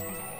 Okay.